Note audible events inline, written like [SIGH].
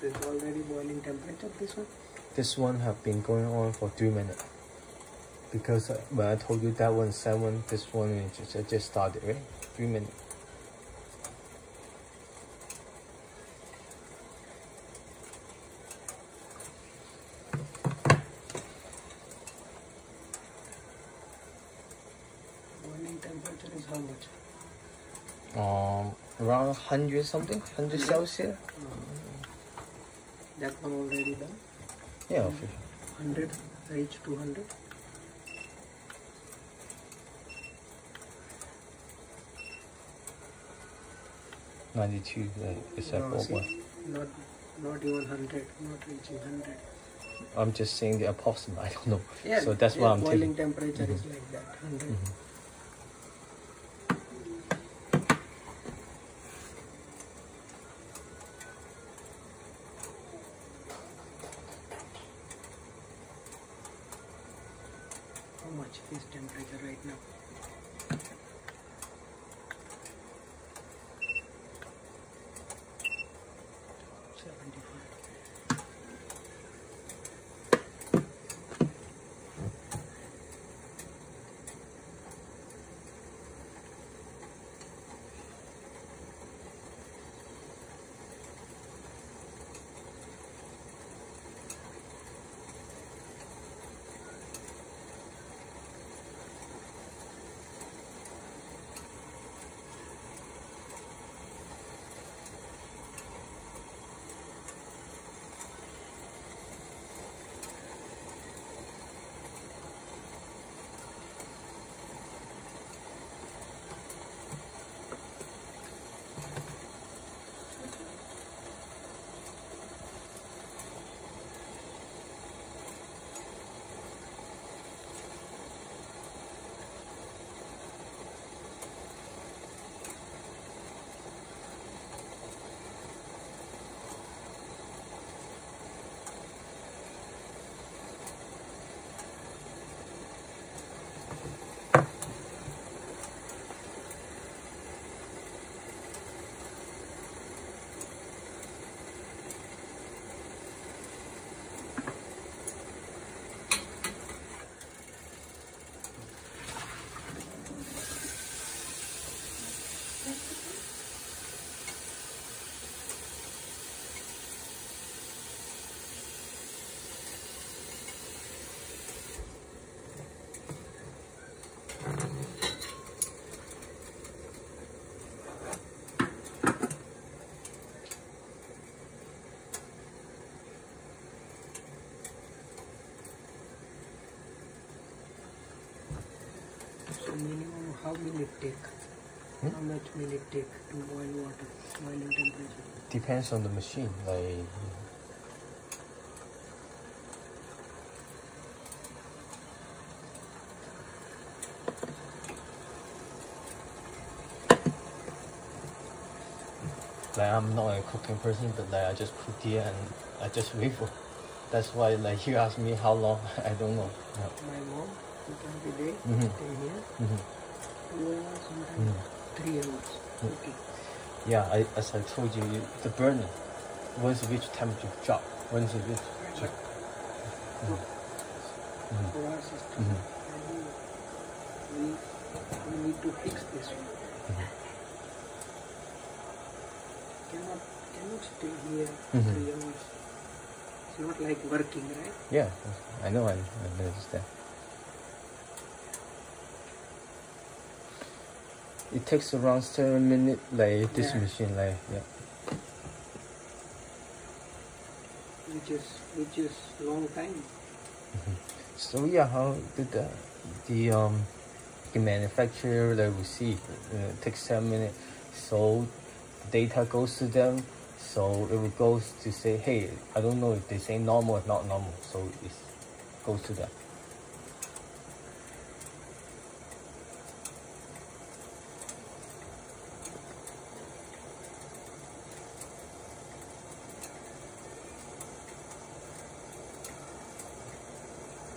This is already boiling temperature. This one. This one have been going on for three minutes. Because uh, when I told you that one seven, this one is just, just started, right? Three minutes. Boiling temperature is how much? Um, around hundred something, hundred Celsius. That one already done. Yeah, for- 100 reach 200. ninety-two. Uh, is that No, see, not not even 100. Not reaching 100. I'm just saying the approximate. I don't know. Yeah. so that's yeah, what I'm telling. boiling taking. temperature is like that. 100. Mhm. How much face temperature right now? Minimum how will it take? Hmm? How much will it take to boil water? Boiling temperature. Depends on the machine. Like like I'm not a cooking person, but like I just cook here and I just [LAUGHS] wait for. That's why like you ask me how long, [LAUGHS] I don't know. Yeah. My mom cook every day. Mhm. Stay here Mhm. two hours, sometimes Mhm. three hours. Mm. Okay. Yeah, I, as I told you, you, the burner, once it reach temperature drop, once it reach. But Mhm. Mhm. for our system, Mhm. we, we need to fix this one. Mhm. Cannot cannot stay here Mhm. three hours. It's not like working, right? Yeah, I know, I, I understand. It takes around seven minutes, like this Yeah. machine, like yeah. Which is which is long time. So yeah, how did the the um the manufacturer like receive uh, takes seven minutes, so data goes to them, so it will goes to say, hey, I don't know if they say normal or not normal, so it goes to them.